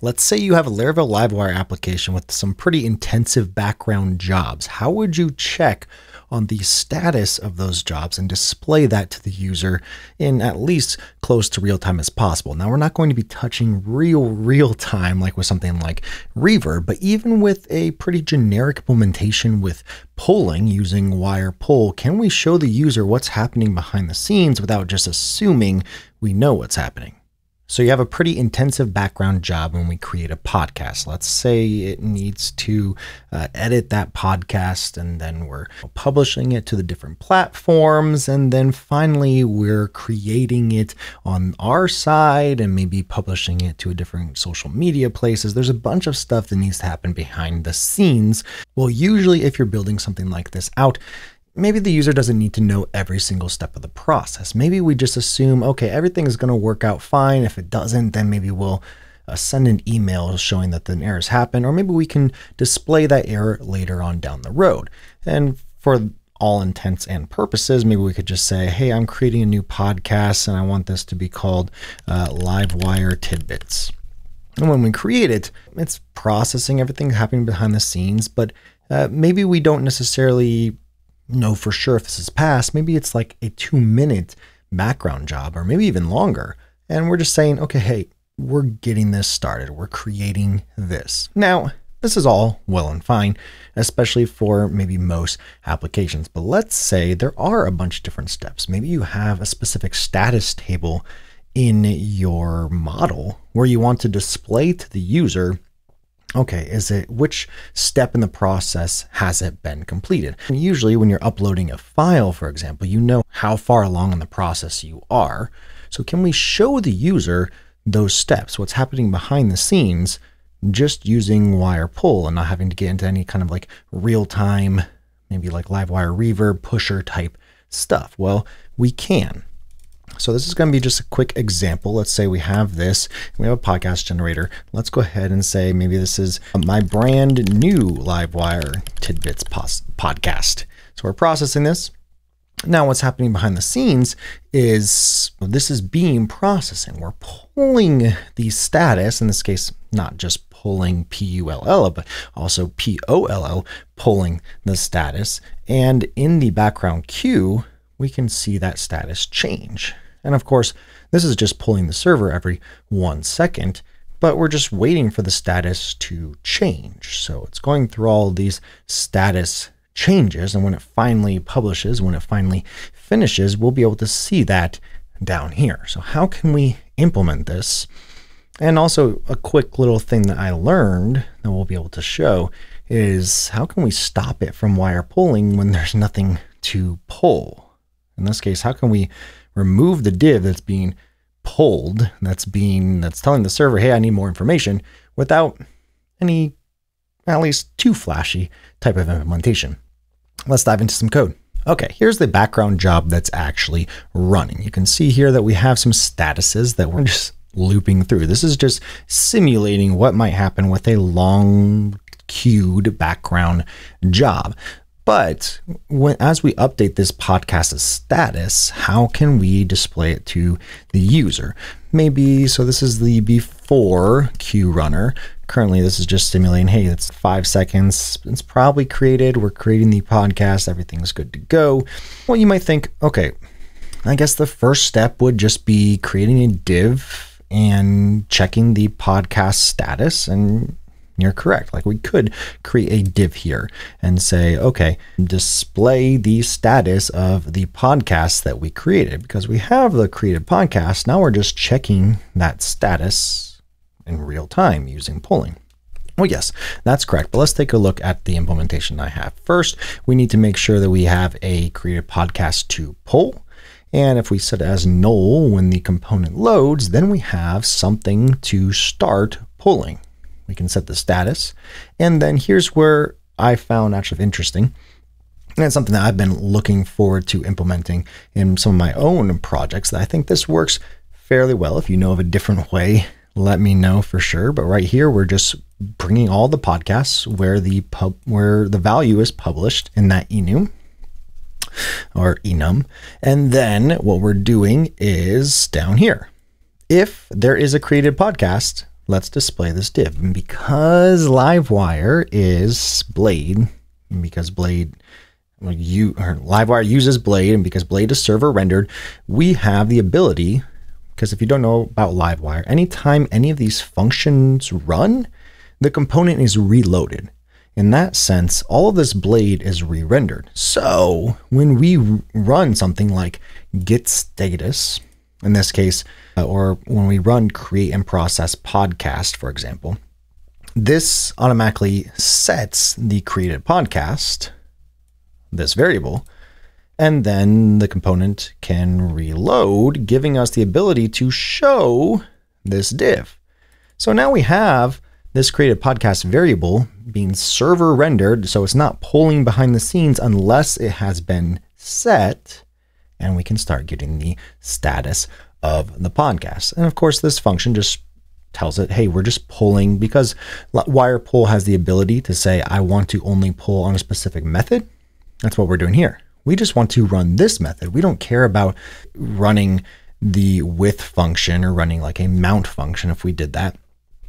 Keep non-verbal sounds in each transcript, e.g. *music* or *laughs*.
Let's say you have a Laravel Livewire application with some pretty intensive background jobs. How would you check on the status of those jobs and display that to the user in at least close to real time as possible. Now, we're not going to be touching real, real time like with something like Reverb, but even with a pretty generic implementation with polling using wire poll, can we show the user what's happening behind the scenes without just assuming we know what's happening? So you have a pretty intensive background job when we create a podcast. Let's say it needs to uh, edit that podcast and then we're publishing it to the different platforms. And then finally, we're creating it on our side and maybe publishing it to a different social media places. There's a bunch of stuff that needs to happen behind the scenes. Well, usually if you're building something like this out, maybe the user doesn't need to know every single step of the process. Maybe we just assume, okay, everything is going to work out fine. If it doesn't, then maybe we'll uh, send an email showing that an error has happened, or maybe we can display that error later on down the road. And for all intents and purposes, maybe we could just say, hey, I'm creating a new podcast and I want this to be called uh, Livewire Tidbits. And when we create it, it's processing everything happening behind the scenes, but uh, maybe we don't necessarily know for sure if this is passed. Maybe it's like a two minute background job or maybe even longer. And we're just saying, okay, hey, we're getting this started. We're creating this. Now, this is all well and fine, especially for maybe most applications. But let's say there are a bunch of different steps. Maybe you have a specific status table in your model where you want to display to the user Okay, is it which step in the process has it been completed? And usually, when you're uploading a file, for example, you know how far along in the process you are. So, can we show the user those steps, what's happening behind the scenes, just using wire poll and not having to get into any kind of like real time, maybe like Livewire reverb pusher type stuff? Well, we can. So this is going to be just a quick example. Let's say we have this, we have a podcast generator. Let's go ahead and say maybe this is my brand new Livewire Tidbits podcast. So we're processing this. Now what's happening behind the scenes is this is beam processing. We're pulling the status, in this case, not just pulling P-U-L-L, but also P-O-L-L, pulling the status. And in the background queue, we can see that status change. And of course, this is just pulling the server every one second, but we're just waiting for the status to change. So it's going through all these status changes. And when it finally publishes, when it finally finishes, we'll be able to see that down here. So how can we implement this? And also a quick little thing that I learned that we'll be able to show is how can we stop it from wire polling when there's nothing to pull? In this case, how can we remove the div that's being pulled, that's being that's telling the server, hey, I need more information, without any at least too flashy type of implementation. Let's dive into some code. Okay, here's the background job that's actually running. You can see here that we have some statuses that we're just looping through. This is just simulating what might happen with a long queued background job. But when, as we update this podcast's status, how can we display it to the user? Maybe, so this is the before queue runner. Currently, this is just simulating, hey, it's five seconds. It's probably created. We're creating the podcast. Everything's good to go. Well, you might think, okay, I guess the first step would just be creating a div and checking the podcast status and you're correct. Like we could create a div here and say, okay, display the status of the podcast that we created because we have the created podcast. Now we're just checking that status in real time using polling. Well, yes, that's correct. But let's take a look at the implementation I have. First, we need to make sure that we have a created podcast to pull. And if we set it as null when the component loads, then we have something to start pulling. We can set the status. And then here's where I found actually interesting. And it's something that I've been looking forward to implementing in some of my own projects that I think this works fairly well. If you know of a different way, let me know for sure. But right here, we're just bringing all the podcasts where the pub where the value is published in that enum or enum. And then what we're doing is down here. If there is a created podcast, let's display this div. And because Livewire is Blade, because Blade you or Livewire uses Blade, and because Blade is server rendered, we have the ability. Because if you don't know about Livewire, anytime any of these functions run, the component is reloaded. In that sense, all of this blade is re-rendered. So when we run something like get status, in this case, uh, or when we run create and process podcast, for example, this automatically sets the created podcast, this variable, and then the component can reload, giving us the ability to show this div. So now we have this created podcast variable being server rendered, so it's not pulling behind the scenes unless it has been set, and we can start getting the status of the podcast. And of course, this function just tells it, hey, we're just pulling because wire poll has the ability to say, I want to only pull on a specific method. That's what we're doing here. We just want to run this method. We don't care about running the with function or running like a mount function if we did that.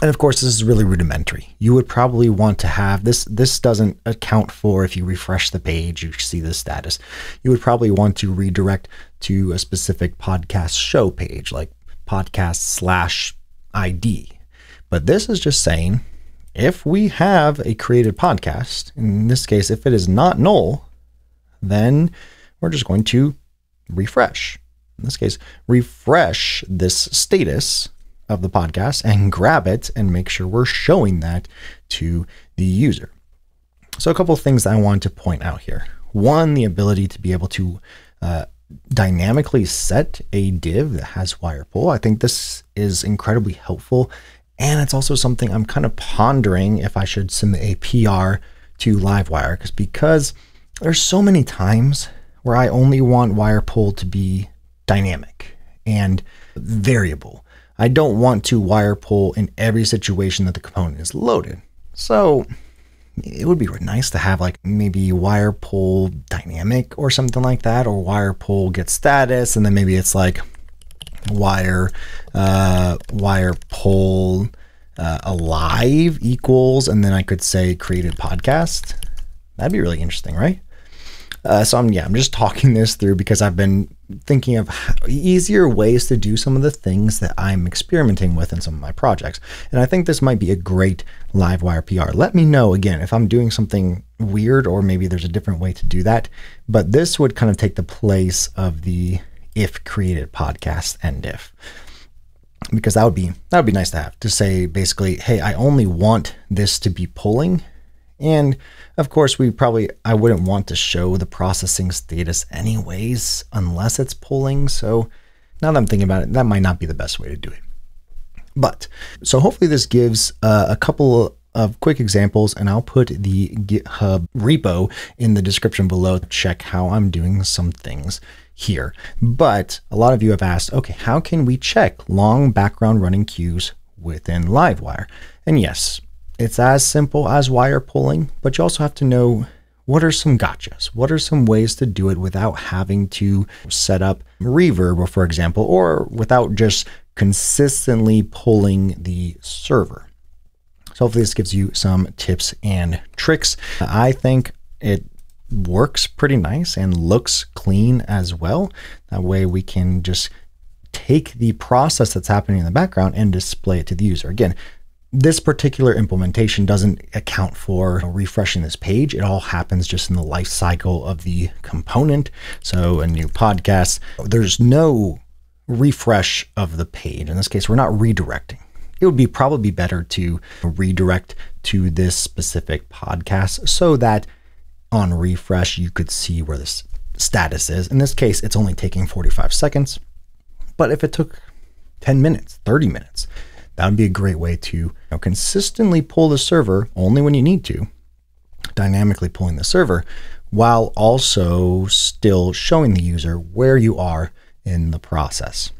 And of course, this is really rudimentary. You would probably want to have this. This doesn't account for if you refresh the page, you see the status. You would probably want to redirect to a specific podcast show page, like podcast slash ID. But this is just saying if we have a created podcast, in this case, if it is not null, then we're just going to refresh. In this case, refresh this status of the podcast and grab it and make sure we're showing that to the user. So, a couple of things I want to point out here. One, the ability to be able to uh, dynamically set a div that has wire poll. I think this is incredibly helpful. And it's also something I'm kind of pondering if I should submit a PR to Livewire because because there's so many times where I only want wire poll to be dynamic and variable. I don't want to wire poll in every situation that the component is loaded. So it would be nice to have like maybe wire poll dynamic or something like that, or wire poll get status, and then maybe it's like wire uh, wire poll uh, alive equals, and then I could say created podcast. That'd be really interesting, right? Uh, so I'm yeah, I'm just talking *laughs* this through because I've been thinking of easier ways to do some of the things that I'm experimenting with in some of my projects. And I think this might be a great Livewire PR. Let me know again if I'm doing something weird or maybe there's a different way to do that. But this would kind of take the place of the if created podcast and if because that would be that would be nice to have to say basically hey i only want this to be pulling and of course, we probably, I wouldn't want to show the processing status anyways, unless it's pulling. So now that I'm thinking about it, that might not be the best way to do it. But so hopefully this gives uh, a couple of quick examples and I'll put the GitHub repo in the description below to check how I'm doing some things here. But a lot of you have asked, okay, how can we check long background running queues within Livewire? And yes, it's as simple as wire polling, but you also have to know what are some gotchas? What are some ways to do it without having to set up reverb, for example, or without just consistently pulling the server? So hopefully this gives you some tips and tricks. I think it works pretty nice and looks clean as well. That way we can just take the process that's happening in the background and display it to the user. Again, this particular implementation doesn't account for refreshing this page. It all happens just in the life cycle of the component. So a new podcast, there's no refresh of the page. In this case, we're not redirecting. It would be probably better to redirect to this specific podcast so that on refresh, you could see where this status is. In this case, it's only taking 45 seconds. But if it took 10 minutes, 30 minutes, that would be a great way to you know, consistently pull the server only when you need to, dynamically pulling the server, while also still showing the user where you are in the process.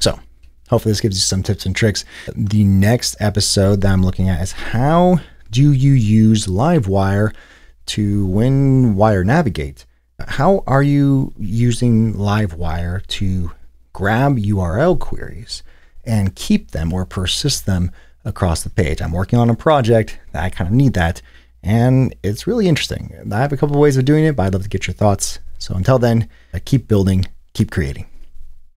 So, hopefully, this gives you some tips and tricks. The next episode that I'm looking at is how do you use Livewire to when Wire Navigate? How are you using Livewire to grab URL queries? And keep them or persist them across the page. I'm working on a project that I kind of need that. And it's really interesting. I have a couple of ways of doing it, but I'd love to get your thoughts. So until then, uh, keep building, keep creating.